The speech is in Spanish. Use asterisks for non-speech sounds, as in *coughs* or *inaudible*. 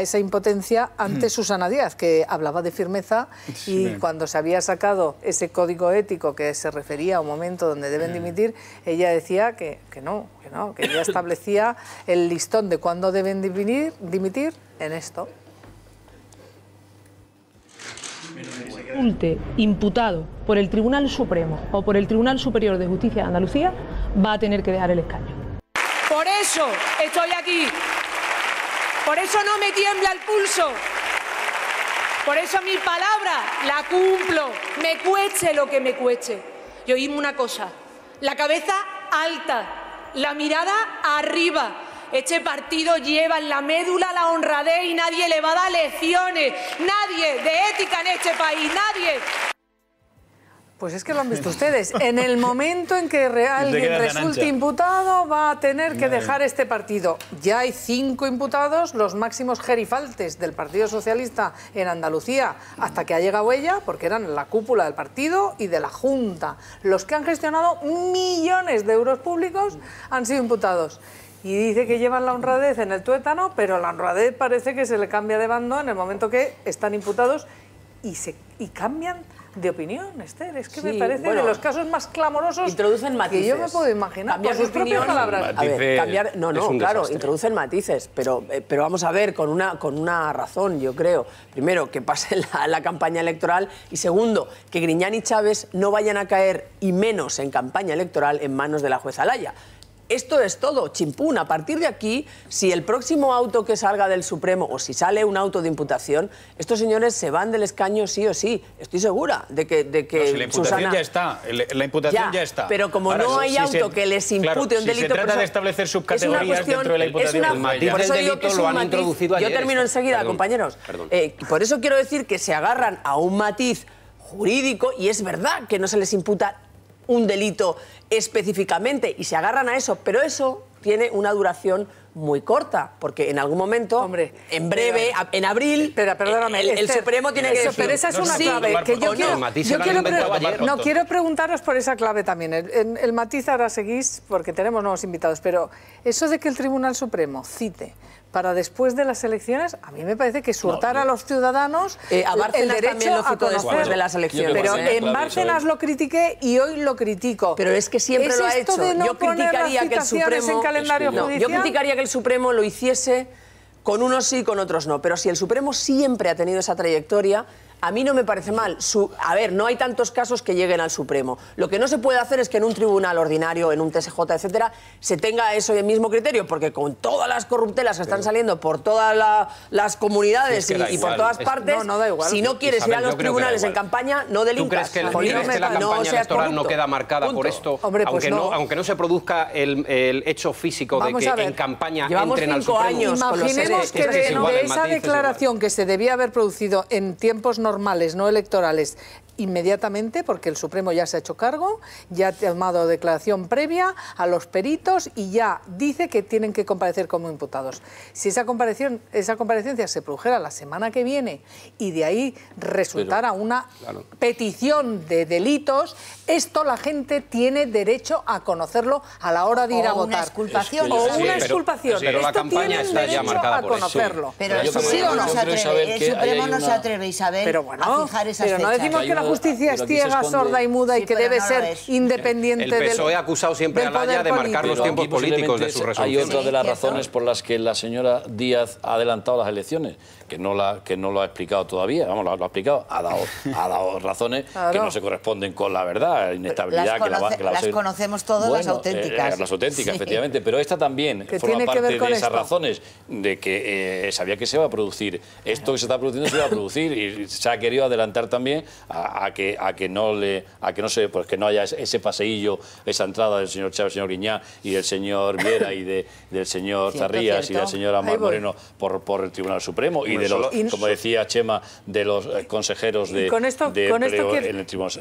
esa impotencia ante Susana Díaz, que hablaba de firmeza y cuando se había sacado ese código ético que se refería a un momento donde deben dimitir, ella decía que, que no, que no, que ella *coughs* establecía el listón de cuándo deben dimitir, dimitir en esto. resulte imputado por el Tribunal Supremo o por el Tribunal Superior de Justicia de Andalucía, va a tener que dejar el escaño. Por eso estoy aquí. Por eso no me tiembla el pulso. Por eso mi palabra la cumplo, me cueste lo que me cueste. Y oímos una cosa, la cabeza alta, la mirada arriba. Este partido lleva en la médula la honradez y nadie le va a dar lecciones. Nadie de ética en este país, nadie. Pues es que lo han visto ustedes. En el momento en que alguien *laughs* resulte imputado, va a tener que dejar este partido. Ya hay cinco imputados, los máximos gerifaltes del Partido Socialista en Andalucía, hasta que ha llegado ella, porque eran la cúpula del partido y de la Junta. Los que han gestionado millones de euros públicos han sido imputados. Y dice que llevan la honradez en el tuétano, pero la honradez parece que se le cambia de bando en el momento que están imputados y, se, y cambian de opinión, Esther. Es que me parece de los casos más clamorosos introducen matices. que yo me puedo imaginar. Cambiar por sus propias palabras. A ver, cambiar, no, no, claro, introducen matices, pero, eh, pero vamos a ver, con una, con una razón, yo creo. Primero, que pase *laughs* la, la campaña electoral y segundo, que Griñán y Chávez no vayan a caer, y menos en campaña electoral, en manos de la jueza Laya. Esto es todo, chimpún. A partir de aquí, si el próximo auto que salga del Supremo o si sale un auto de imputación, estos señores se van del escaño sí o sí. Estoy segura de que, de que no, si la imputación ya está, la imputación ya, está. Pero como no hay auto que les impute un delito... Si se trata de establecer subcategorías dentro de la imputación... Es una, por eso digo que es un matiz. Yo termino enseguida, compañeros. Eh, por eso quiero decir que se agarran a un matiz jurídico y es verdad que no se les imputa un delito específicamente y se agarran a eso, pero eso tiene una duración muy corta, porque en algún momento, Hombre, en breve, en abril, pero, perdóname, el, Supremo tiene que decir... Pero esa es una clave que yo quiero, yo quiero no, quiero preguntaros por esa clave también. El, el matiz ahora seguís, porque tenemos nuevos invitados, pero eso de que el Tribunal Supremo cite para después de las elecciones, a mí me parece que surtar a los ciudadanos eh, a el derecho lo a conocer de las elecciones. Pero en Bárcenas lo critiqué y hoy lo critico. Pero es que siempre lo ha hecho. yo criticaría que el Supremo en calendario yo criticaría que el Supremo lo hiciese con unos sí, con otros no. Pero si el Supremo siempre ha tenido esa trayectoria, a mí no me parece mal. a ver, no hay tantos casos que lleguen al Supremo. Lo que no se puede hacer es que en un tribunal ordinario, en un TSJ, etcétera, se tenga eso el mismo criterio, porque con todas las corruptelas que están saliendo por todas las comunidades y, por todas partes, si no quieres ir a los tribunales en campaña, no delincas. ¿Tú crees que, la campaña electoral no queda marcada por esto? Pues aunque, no. aunque no se produzca el, hecho físico de que en campaña entren al Supremo. Años Imaginemos que de, esa declaración que se debía haber producido en tiempos normales, no electorales, inmediatamente, porque el Supremo ya se ha hecho cargo, ya ha tomado declaración previa a los peritos y ya dice que tienen que comparecer como imputados. Si esa, comparación, esa comparecencia se produjera la semana que viene y de ahí resultara una petición de delitos, esto la gente tiene derecho a conocerlo a la hora de ir a votar. Una exculpación. o una exculpación. Pero, la campaña está ya marcada a conocerlo. Pero el Supremo no se atreve, el Supremo no se atreve, Isabel, pero bueno, a fijar esas pero no decimos que la justicia es ciega, sorda y muda y que debe ser independiente del El PSOE ha acusado siempre a Laya de marcar los tiempos políticos de su resolución. Hay otra de las razones por las que la señora Díaz ha adelantado las elecciones, que no, la, que no lo ha explicado todavía, vamos, lo, ha explicado, ha dado, ha dado *laughs* razones que no se corresponden con la verdad, inestabilidad que la, que la Las conocemos todas las auténticas. Eh, las auténticas, efectivamente, pero esta también forma parte de esas razones de que eh, sabía que se iba a producir. Esto que se está produciendo se iba a producir y se ha querido adelantar también a que a que no le a que no se pues que no haya ese paseillo, esa entrada del señor Chávez, señor Guiñá y del señor Viera y de, del señor Zarrías y de la señora Mar Moreno por, por el Tribunal Supremo y de los, como decía Chema, de los consejeros de, con esto, con esto en el Tribunal